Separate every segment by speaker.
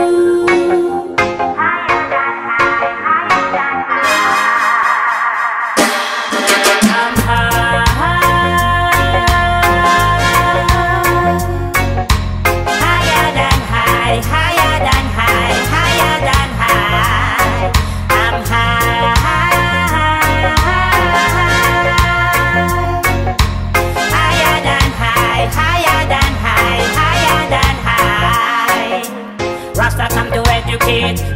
Speaker 1: I'm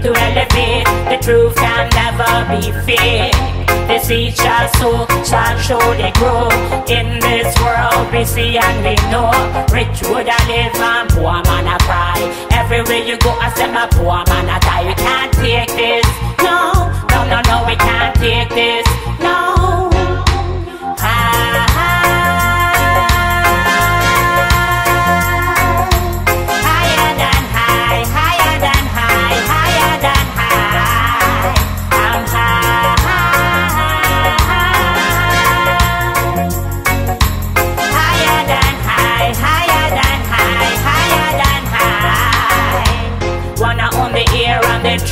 Speaker 1: to elevate. The truth can never be fake. The seed shall sow, shall they grow. In this world we see and we know. Rich would I live and poor man I cry. Everywhere you go, I say my poor man I die. We can't take this. No, no, no, no, we can't take this.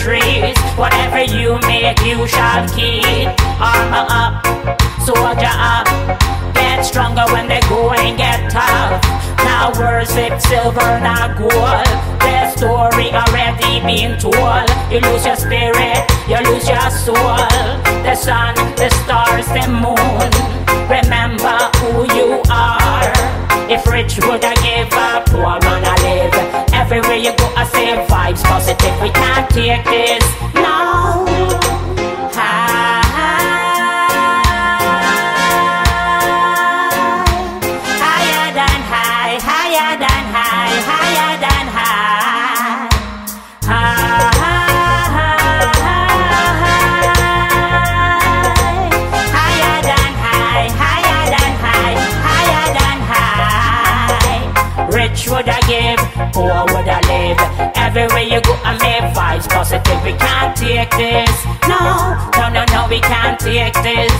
Speaker 1: Trees. Whatever you make, you shall keep. Armor up, soldier up. Get stronger when the going get tough. Now worship silver, not gold. Their story already been told. You lose your spirit, you lose your soul. The sun, the stars, the moon. Remember who you are. If rich would I give up, poor man I live. You go, I say vibes positive. We can't take this, no. Would I give, poor would I live. Everywhere you go, I make vibes positive. We can't take this. No, no, no, no, we can't take this.